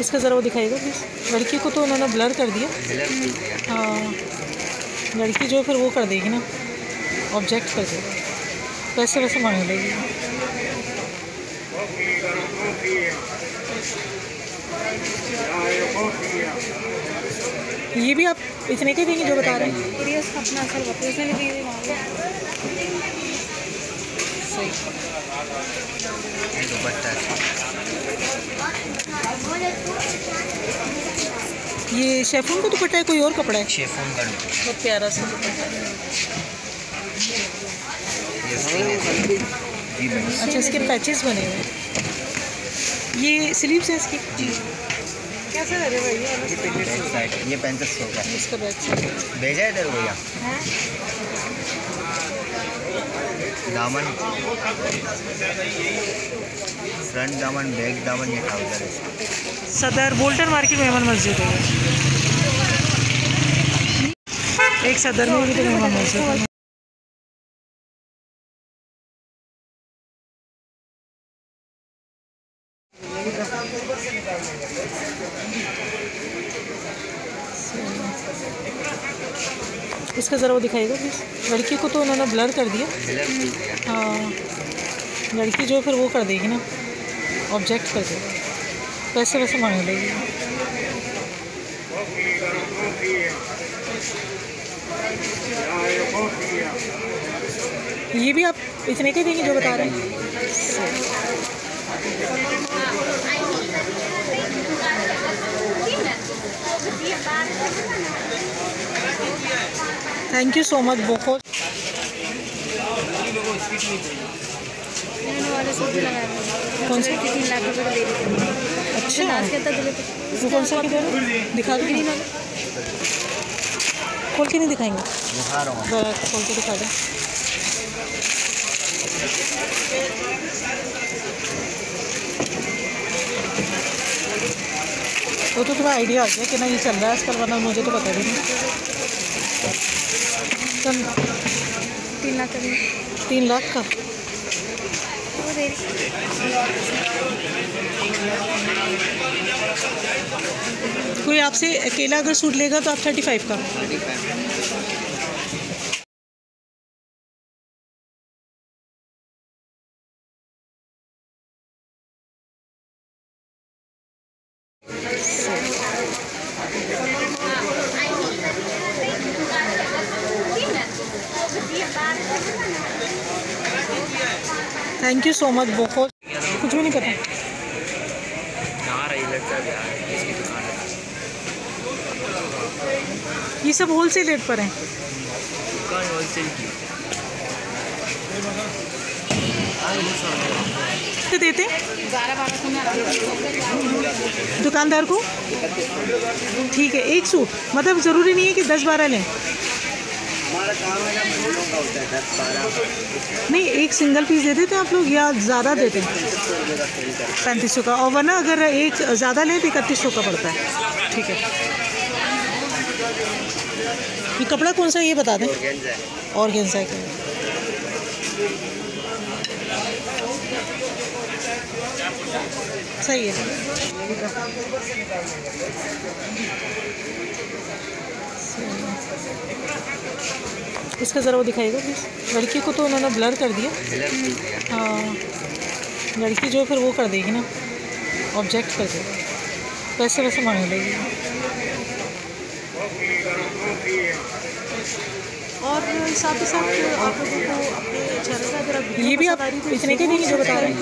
इसका ज़रा वो दिखाएगा प्लीज़ लड़की को तो उन्होंने ब्लर कर दिया. हाँ. लड़की जो है फिर वो कर देगी ना. ऑब्जेक्ट कर देगी. पैसे वैसे मांग लेगी. ये भी आप इतने के देंगे जो बता रहे हैं सीरियस अपना असर बताओ इसने भी दे मांगे सही ये शेफून का दुपट्टा है कोई और कपड़ा है? शेफून का बहुत प्यारा सा दुपट्टा है। अच्छा इसके पैचेस बने हुए ये स्लीव्स हैं इसकी? जी। कैसा है रे भैया साइड ये पैंतीस सौ का। इसका भेजा है इधर भैया दामन। फ्रंट दामन बैक दामन ये ट्राउज़र है। सदर बोल्टन मार्केट में मेमन मस्जिद है। एक सदर में भी तो मेमन मस्जिद है। इसका ज़रा वो दिखाएगा प्लीज़ लड़की को तो उन्होंने ब्लर कर दिया. हाँ. लड़की जो फिर वो कर देगी ना. ऑब्जेक्ट कर देगी. पैसे वैसे मांग लेगी. ये भी आप इतने के देंगे जो बता रहे हैं? थैंक यू सो मच बहुत कौन सा? तीन लाख रुपए का दे दी अच्छा। वो कौन सा किधर दिखा दो। खोल के नहीं दिखाएँगे? दिखा रहा हूँ। खोल के दिखा दो। वो तो थोड़ा आइडिया आ गया कि ना ये चल रहा है आजकल वरना मुझे तो पता भी नहीं। चल। तीन लाख का तीन लाख का? कोई आपसे अकेला अगर सूट लेगा तो आप थर्टी फाइव का थैंक यू सो मच बहुत कुछ भी नहीं पता ये सब होलसेल रेट पर हैं। तो देते हैं। दुकानदार को? ठीक है, एक सूट मतलब ज़रूरी नहीं है कि दस बारह लें? है है नहीं, एक सिंगल पीस दे देते हैं आप लोग या ज़्यादा देते हैं? पैंतीस सौ का। और वरना अगर एक ज़्यादा लें तो इकतीस सौ का पड़ता है। ठीक है। ये कपड़ा कौन सा ये बता दें। हैं है। और गेंजा का सही है। इसका ज़रा वो दिखाएगा प्लीज़ लड़की को तो उन्होंने ब्लर कर दिया। ब्लर कर दिया हाँ। लड़की जो है फिर वो कर देगी ना। ऑब्जेक्ट कर देगी। पैसे वैसे मांग लेगी। और साथ ही साथ आप लोगों को अपने चैनल का जरा ये भी आप रही तो इतने के लिए जो बता रहे हैं